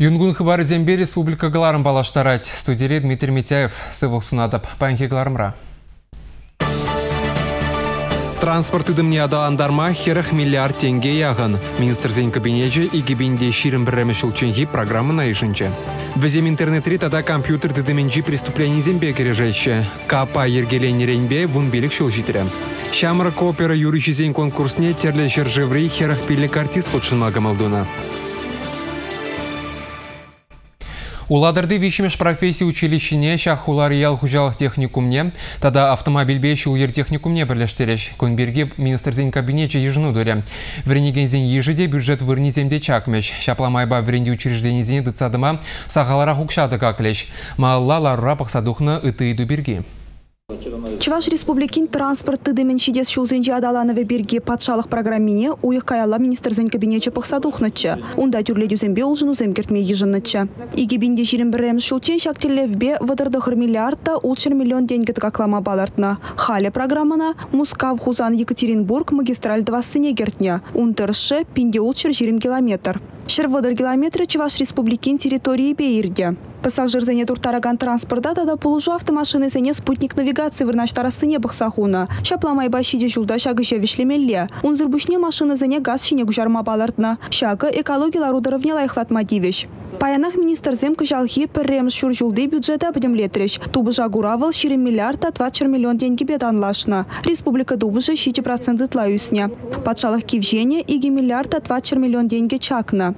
Юнгун хыбары зембе республика галарым балаштарать. Студире Дмитрий Митяев, сывыл сунадып. Панки галарымра. Транспорт идымне адаландарма херах миллиард тенге яғын. Министр кабинеті игибинде ширин бірремеш ұлчынги программа на ишінче. Візем интернетри тада компьютер дыдыменжи преступлений зембе кережеші. Капа ергелен ренбе вун белік шул житерем. Шамры коопера юришизен конкурсне терле жыржеври херах пилік артист құтшынма гамалдуна. Уладырды вишімеш профессия училищене шахулар ял хужалық техникумне, тада автомобиль беші уер техникумне бірлештереш. Көнберге министрзен кабинете ежіну дөрі. Вренегензен ежіде бюджет вырнеземде чакмеш. Шапламайба вренде учрежденезене дыцадыма сағалара хукшады каклеш. Маалла ларра пақсадухны ыты иду берге. Чуваш республикин транспортты демен шидес шулзенче адаланове берге патшалық программине уйық каялла министрзен кабинече пықсадухнычы. Унда тюрле дюзембе улжыну земкертме ежыннычы. Иге бинде жирен бірем шулчен шактелевбе вадырдықыр миллиардта улчыр миллион деньги тгаклама балартна. Хале программана Мускав Хузан Екатеринбург магистраль 2 сыне гертня. Унтыршы пинде улчыр жирим километр. Шерводыр километры Чуваш республикин территории бейірде. Пассажир зене туртараган транспорта тада пулужу автомашины зене спутник навигации вырнаштарасыне бақсахуна. Шапламай башиде жулда шагы жевишлемелле. Унзыр бушне машины зене газ шине гужарма балартна. Шагы экология ударовне лайхлатма дивеш. Паянах министр зем кыжалхи піррем шур жулды бюджета бідемлетреш. Тубыжа гуравыл 4 миллиард 20 миллион деньги беданлашна. Республика дубыжа 6 проценты тлаюсня. Патшалық кивжене иги миллиард 20 миллион деньги чакна.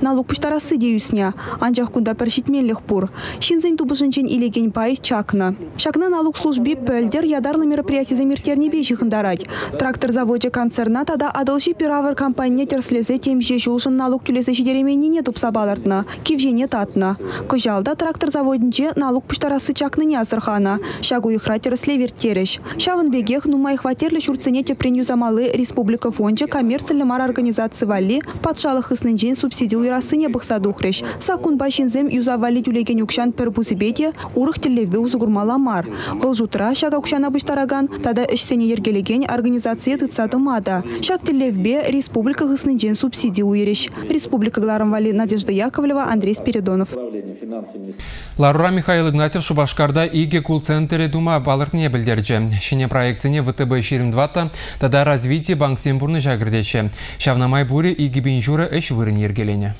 Налог пуштарасы деюсня. Анжақ кунда першитмеллих пур. Шинзен тубышынчен илеген пай чакна. Шакна налог службе пөлдер ядарлы мероприятие замиртерне бейшихындарать. Трактор заводе концерна тада адылши пиравар компания терслезе темже жулшын налог түлесі жидеременіне тупса балартна. Кивжене татна. Кыжалда трактор заводинче налог пуштарасы чакныне асырхана. Шагу ихра терсле вертереш. Шавын бегех нумай хватерлі шурцене тепреню замалы республика фонче коммерциялы мар организации вали патшалық ыснынчен субсидию уйрасыне бұқсадухреш. Сакун башинзем юзавали тюлеген юкшан пір бузибете урых телевбе узугурмала мар. Выл жутра шага укшана быштараган, тада ішсене ергелеген организация тыцатымада. Шак телевбе республика гыснынчен субсидия уйреш. Республика гларам Надежда Яковлева, Андрей Спиридонов. Ларура Михаил Игнатьев Шубашкарда иге кул-центре дума балыртне білдерчі. Шине проекцине ВТБ 22 тада развитие банк Сембурны жагырдечі. Шавнамай буре иге әш вырын.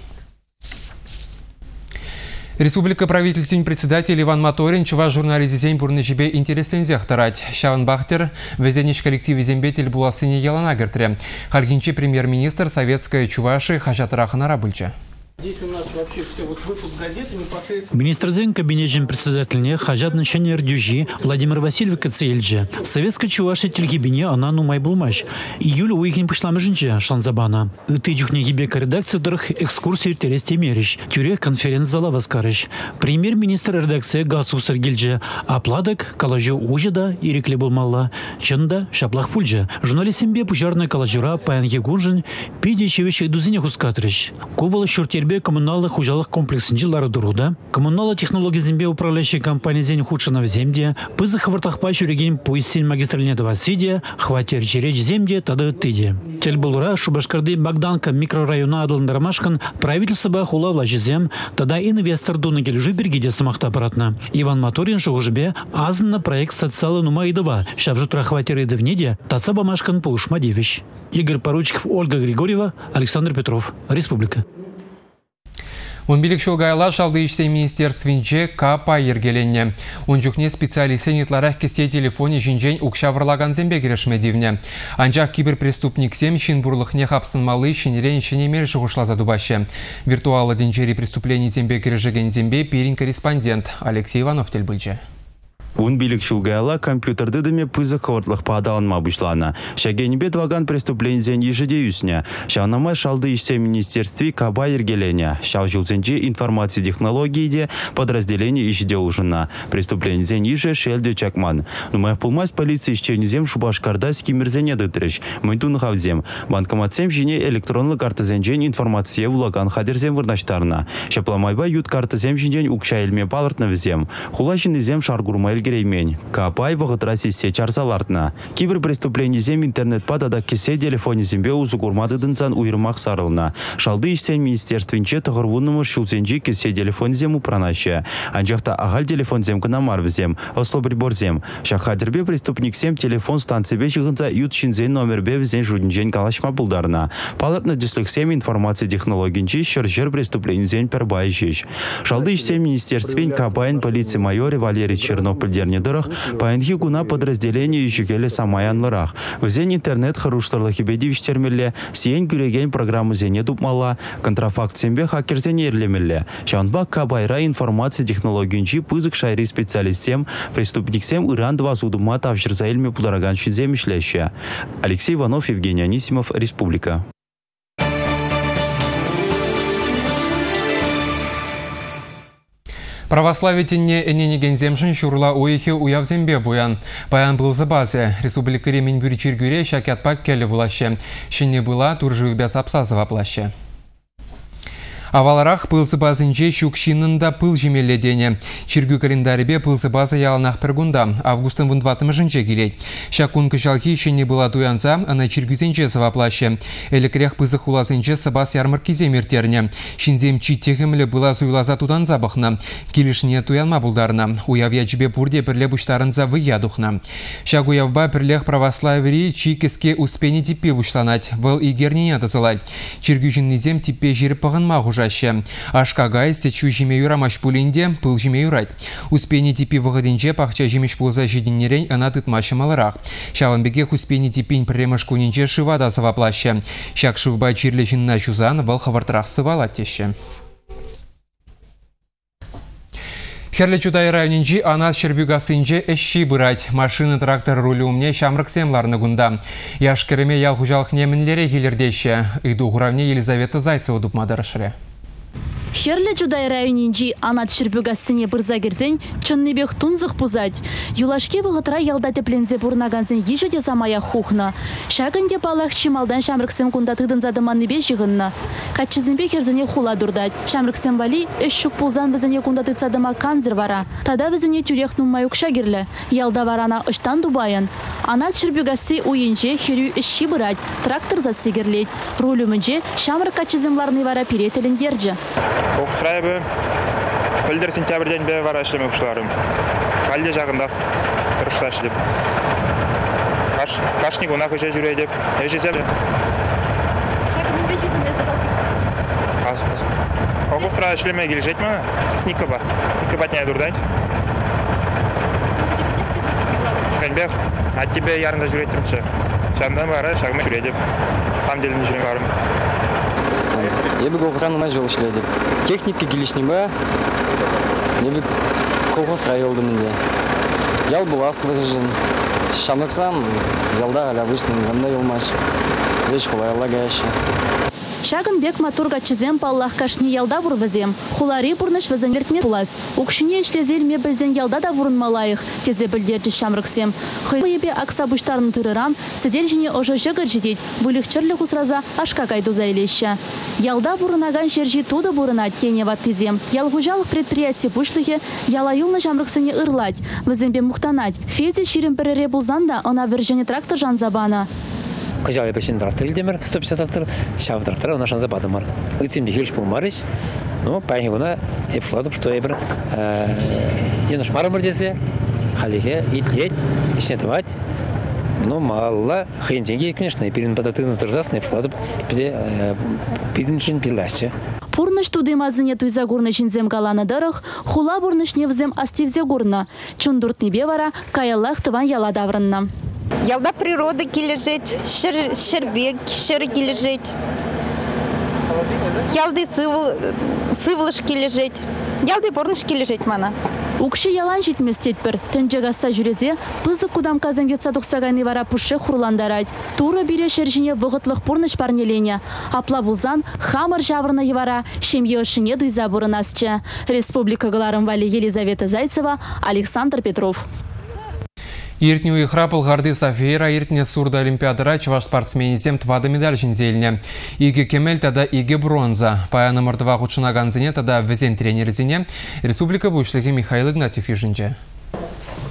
Республика правительствен председатель Иван Моторин чува журнализе зен бурны жібе интереслензе ақтарать. Шаван Бахтер везенеш коллективе зембетель буласыне ялана гертре. Хальгинчи премьер-министр Советская Чуваши Хажатрахана Рабыльча. Здесь у нас вообще все вот выпуск газеты непосредственно. Министр Зен кабинетжен председательне Хажат Начанер Дюжи Владимир Васильев Кацельджи. Советская чуваши тельгибине она ну май булмаш. Июль уикин пошла межинче шанзабана. Ты дюхне гибека редакция дорох экскурсию тересте мериш. Тюре конференц-зала воскарыш. Премьер-министр редакция Гацу Сергельджи. Апладок калажу ужида и рекле булмалла. Чында шаплах пульджи. Журналистимбе пужарная калажура паян егунжин. Пиде чевещих дузине хускатрыш. Кувала шуртербе Зембе коммуналы хужалық комплексінде лары дұруда. Коммуналы технология Зембе управляющая компания Зень худшина в Земде, пызы хвартахпа жүреген поясен магистральне Васидия, хватер череч Земде тады тыде. Тел булра Шубашкарды Богданка микрорайона адылындармашкан правительство хула влажезем, тада инвестор дуны келюжи бергиде самахта аппаратна. Иван Моторин шуғыжбе азынна проект социалы нума идыва, шавжутра хватер идывнеде, таца бамашкан Паушмадевич. Игорь Поручиков, Ольга Григорьева, Александр Петров. Республика. Он билік шылғайла шалды ішсе министерствінче капа ергеленне. Он жүхне специалисен итларах кесе телефоне жинжен укшавырлаган зембе керешмедивне. Анжақ киберпреступник сем шин бурлықне хапсын малы шинерен шинемер шығышлаза. Виртуалы денжери преступлений зембе кережеген зембе перин корреспондент Алексей Иванов телбылчы. Ун билік шулгайла компьютерді деме пызы хвартлық падаланма бұшлана. Шагенбет ваган преступлензен ежеде үсіне. Шанама шалды ішсе министерстве каба ергелене. Шау жылзенже информация технологии подразделение ежеде ұлжына. Преступлензен еже шелде чакман. Нумай пулмас полиция ишченезем шубашкарда скимерзене дытрыш. Мынтун хавзем. Банкоматсем жіне электронлы картызенжен информация вулаган хадерзем вырнаштарына. Шапламайба ют картызем жинжен укша елме палыртны візем. Хула жинезем шаргурмай келгереймен. Капай вағыт Россия чарсалартына. Киберпреступленизем интернет падада кесе телефонизембе узу курмадыдынсан уйрымақ сарылына. Шалды іштен министерствінче тұғырвунымы шулзенжи кесе телефонизем упранашы. Анжақта ағал телефонзем кына марвізем, осло приборзем. Шахадербе преступниксем телефон станцибе жығынса ют шинзен номербе візен жудинжен калашма бұлдарына. Палатны дислексем информация технологинчи шыр-жыр преступленизен пербай жеш. Шалды ішсе министерствен Кабайн полиция майоре Валерий Чернопольдерне дырых, паянхи куна подразделение жүгелі самаянлырах. Візен интернет хыруштарлы хибедивіштермелі, сиен күреген программы зене тупмала, контрафакт сембе хакерзен ерлемелі. Шанба Кабайра информация технологинчи пызык шайри специалистем, преступниксем Иран два судума тавшырза елме пулараган шүнзем ишлеші. Алексей Иванов, Евгений Анисимов, Республика. Православительне эненеген земшін шурла уйхи уявзембе буян. Паян был за базе. Республика Ремень бюричергюре шакят пак келі вулаще. Была туржы бяс апсазова плаще. Аваларах пылсы базынче шукшинында пыл жемеледене. Чиргü календаребе пылсы база яланах пергунда. Августын вундватымы жынче келет. Шакун кышалхи шене была туянса, ана чиргюзенче саваплаще. Элекрех пызы хулазынче сабас ярмарки земертерне. Шинзем читтехемле была суйлаза тудан забахна. Туянма булдарна. Уявя жбе пурде пірле буштарынза выядухна. Шагуявба пірлех православери чикеске успени типе бушланать. Выл игернене тызылать. Чиргюжиннизем типе жирі пығынма ужаще. Ашкагай сечу жиме юрамаш пулинде пыл жиме юрать. Успени типи выходинче пахча жимеш пулза жидиннерен ана тытмашы малырах. Шаванбеге успени типин премеш кунинче шывада саваплаще. Шак шывба чирле жинна жузан вал хавартрах сывала теше. Херлі чудай районинчи ана шербюгасынче эшши бырать. Машина трактор рулі умне шамрық семларны гунда. Яшкереме ял хужалық немінлері келердеші. Иду ғуравне Елизавета Зайцева дупмадарышыре. Херлі жудай районинчи анат шербюгасыне бұрза керзен чыннебех тунзық пузать. Юлашке вғытра ялда теплензе бұрнаганзен ежі де замая хухна. Шагынде балақ чималдан шамрықсем кунда тыдын задыманнебе жығынна. Катчызынбе керзіне хула дурдать. Шамрықсем вали үш шук пулзан візіне кунда тыцадыма канзыр вара. Тада візіне тюрех нумай укшагерлі. Ялда варана ыштан дубайын. Анат шербюгасы уйынче херю ішші бұрать. Трактор засыгерлет. Рулюмінче шамрық катчызымларны вара перетеліндерджі. Оқсырайбы пілдір сентябрьден бе вара ішлеме ұшыларым. Әлде жағында тұрышса ішлеп. Кашник онақ өже жүре деп. Зәл. Оқсыра ішлеме келешет ма? Ника ба. Ника батняя а тебе ярында жүре деп. Там делінде жүре барым. Ебі колхоздан мына жол ішледі. Техника келішіне ба, небі колхоз райолды мінде. Ял ялда ғаля обычный, гайшы. Шагын бек матурга чизем паллах кашни ялда вурвазем. Хулари бурныш вазен вертме пулас. Укшине ишлезел ме білзен ялда да вурынмалайық. Тезе білдерді шамрықсем. Хыйбе акса буштарын тырыран, сидел жіне ожы жығыр жедет. Бұлық чырлы хусраза ашка кайду зайлеща. Ялда вурынаган жержи туды вурына тене ваттызем. Ялгужалық предприятие бушлығы ялаюлны жамрықсыне ырлать. Вазембе мухтанать. Фезе ширин перере булзанда, она вержене трактор жан забана. Кыжал епешин трактор илдемер, 150 трактор, шав трактор, она шанза бадымар. Ыцин бихельш пулмарыш, ну, пайни гуна, еп шуладып, что ебір, еныш мармыр десе, халиге, итлет, ишне тывать, ну, мало, хейн деньги, конечно, и перед податын сдержас, не шуладып, пиде, пидиншин пилачы. Пурныш туды мазыне туйза гурны шинзем галаны дырых, хула бурныш невзем астивзе гурны. Чундуртны бевара, каяллах тыван яла даврынна. Ялда природа кележет, шыр, шырбек, шыры кележет. Ялды сывыл, сывылыш кележет. Ялды борныш кележет мана. Укши ялан житмес тетпір. Төнже гасса жүрезе, пызы кудам казам етса тұқсағайны вара пұшы хурландарать. Тура бире шержіне вғытлық пұрныш парнелене. Апла булзан хамыр жаврына евара, шемье ышыне дуйза бұрынасчы. Республика Вали Елизавета Зайцева, Александр Петров. Иртне уйхра пылғарды Софейра иртне сурда олимпиадыра чываш спортсменізем твады медаль жінзеліне. Иге кемел тада иге бронза. Паяны мұрдыва ғучына ганзіне тада візен тренерзіне Республика бұшлығы Михаил Игнатьев.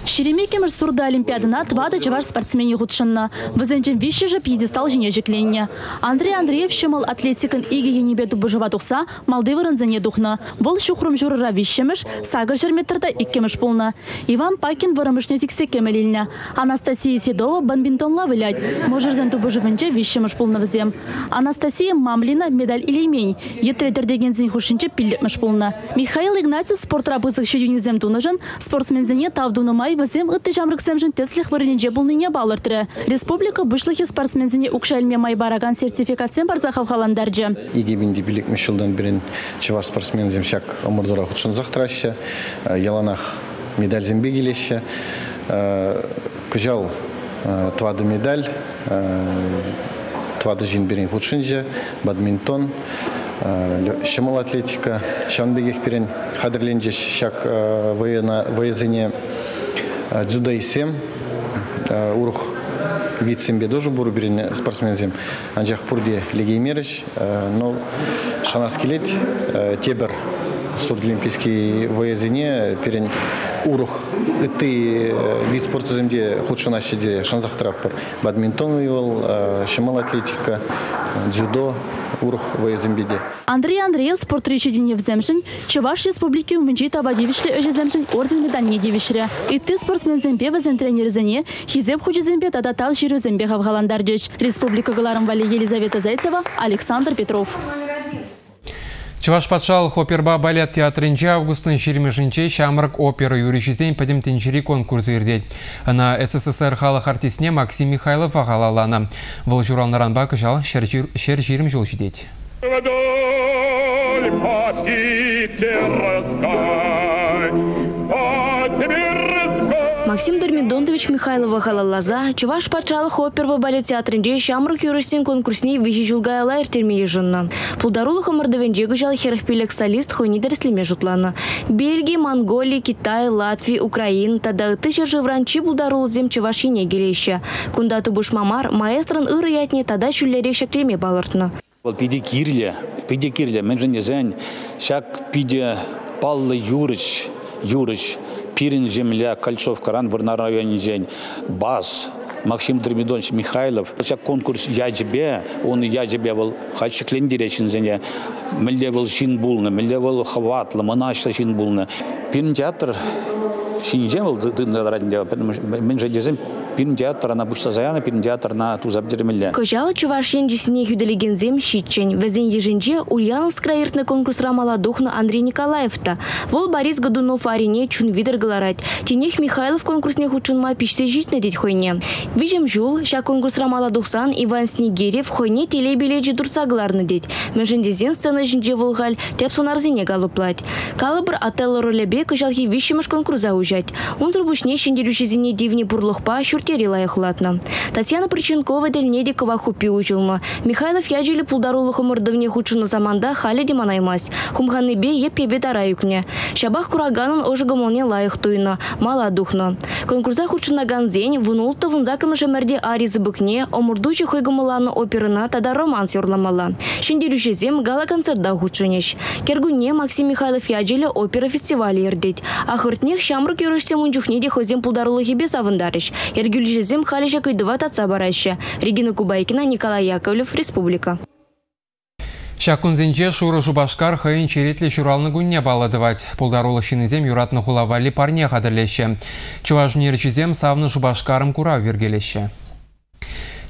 Шеремекемір сурда олимпиадына твады чаваш спортсмени худшынна. Візенчен виші же пьедестал жіне жекленне. Андрей Андреев шымыл атлетикін иге енебе тубыжыва тухса, малды вырынзыне духна. Вол шухрум журыра вишемеш, сагыр жерметрда иккемеш пулна. Иван Пакин вырымышне зиксе кемелилне. Анастасия Седова бадминтонла вылять. Можырзен тубыжывынче вишемеш пулна взем. Анастасия Мамлина медаль илеймень. Етредердеген зин хушинче пиллетмеш пулна. Михаил Игнатьев спортра бызық шедюнезем тунажын, спортсмензене тавдуны май вазем ытты жамрыксемжін теслих вырыненже булныне балыртыры. Республика бұшлығы спортсмензене укшайлме май бараган сертификатсен барзахав халандаржы. Игибинди билик мишылдан бирин чывар спортсмен земшак омурдура худшын захтыраща, яланах медаль зембе келеща, кыжал твады медаль, твады жин бирин худшынжа, бадминтон, шымыл атлетика, шанбегех бирин хадырленже шак воезыне дзюдоисем, урух вид сембе тоже буру спортсмен зем анжақ пурде легеймеріш но шанас келет тебір сурд олимпийский воезине перен урух ты вид спорта земде худшына шеде шанзахтырап бадминтон уйвал шымал атлетика дзюдо урух воезембеде. Андрей Андреев спорт речидине вземшин, Чуваш республики умынчи табадивишле земшин орден медальне. И ты спортсмен зембе вазен тренер зене, хизеп хучи зембе тада тал жиру зембе хавгаландарджич. Республика Галаром Вали Елизавета Зайцева, Александр Петров. Чуваш патшалық оперба балет театрынче августын 20-шінче Шамрық опера юришізен пәдімтінчері конкурс ердет. Ана СССР халық артисіне Максим Михайлов ағалаланы. Бұл журалнаран бақы жал шер жирім жол жидет. Максим Дермидонтович Михайлова халаллаза, Чуваш патшалық оперба балет театрынже шамрық юрістен конкурсіне виші жылгайла әртермеге жынна. Пулдарулы хымырдывенжегі жал херахпилек солист хойни дәріслеме жұтланы. Бельгия, Монголия, Китай, Латвия, Украина, тада ыты жыржывранчи пулдарулы зем Чуваш ене келейші. Кунда тубыш мамар, маэстрын ыры ятне тада шүллере шеклеме балыртны. Ол пиде кирле, пиде кирле, шак пиде паллы юрыш, юрыш, Пирин земля, Кольцов, Каран, Варна районе день, Бас, Максим Дермидонович Михайлов. Сейчас конкурс яджбе, он яджбе был хачеклен диречен зене. Милле был шин булны, был хватлы, мынашта шин булны. Пирин театр шинжем был дында радио, мен же дезем пирин театр на бушта заяна, пирин театр на тузап дермелле. Кожал чувашен жесіне хүделеген зем щитчен. Везен еженже Ульяновск райыртны конкурс рамала духна Андрей Николаевта. Вол Борис Годунов арине чун видер галарать. Тенех Михайлов конкурсне хучунма пиште жить на деть хойне. Вижем жул, ша конкурс рамала духсан Иван Снегирев хойне телебеледжи дурсагларны деть. Межендезен сцена жинже волгаль, теп сонарзине галуплать. Калыбыр ателло ролебе кожалхи вишемыш конкурса ужать. Он зрубушне шендерюшезине дивни бурлыхпа шуртери лайықлатны. Татьяна Приченкова дельнедикова хупи учылма. Михайлов яджили пулдарулы хумырдывне хучыны заманда халі деманаймас. Хумханы бе епкебе дараюкне. Шабах кураганын лайық туйны. Мала духны. Конкурса хучына ганзень вунулты вунзакымы жемерде аризы быкне омурдучы хыгымыланы оперына тада романс yorламала. Шендерюшезем гала концертда хучынеш. Кергуне Максим Михайлов яджили опера фестивалі ердет. Ахыртнех шамрык юрышсем унчухне де хозем пулдарулы. Ергюльжезем халиша кайдыва татса. Регина Кубайкина, Николай Яковлев, Республика. Шакунзенче шуры жубашкар хайын черетлі шуралны гүнне баладывать. Пулдарулы шинезем юратны хулавали парне қадырлеші. Чуваш нерчізем савны жубашкарым кура вергелеші.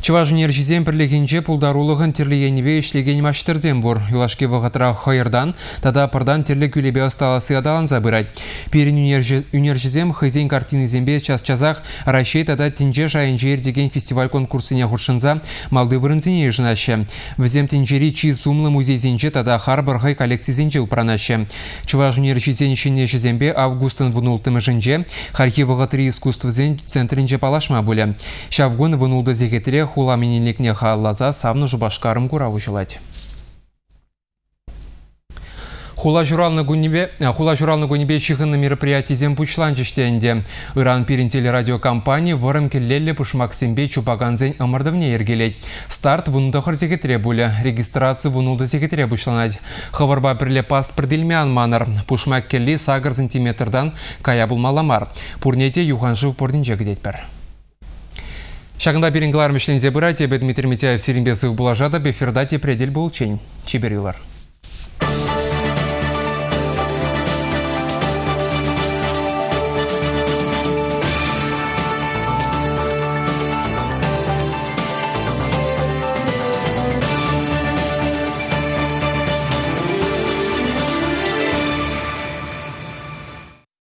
Чываш университет бірлігінже пулдарулығын терлі енебе ішлеген маштырзен бұр. Юлашке вғытыра хайырдан, тада пырдан терлі күлебе асталасы адалан забырай. Перін университет хызен картины зембе час-чазақ Рашей тада тінже жайынжер деген фестиваль конкурсыне хұршынза малды вырынзіне жынашы. Візем тінжері чи сумлы музейзенже тада хар бірғай коллекцизенже ұпранашы. Чываш университет ішіне жезембе августын вұнултымы жынже, хархи вғытыры искусствызен центрінже палашма бұлі. Шавгун вұнулды зекетіре хула мененлекне халлаза савны жубашкарым куравы жылать. Хула журалны гунебе, хула журалны гунебе чихынны мероприятиезен пучлан жиштенде. Иран пирин телерадиокомпания вырым келлелі пушмаксембе чупаганзен ымырдывне ергелет. Старт вундахыр зекетре буле, регистрация вунулды зекетре бушланать. Хаварба пірле паспорт дилмян манар. Пушмак келли сагыр сантиметрдан кая булмаламар. Пурнете юханжы пординже гедетпер. Шагында берингелар мишленде бұрады, бәд Дмитрий Митяев Серенбезов бұлажады, бефердате предель бұл чейн. Чеберилар.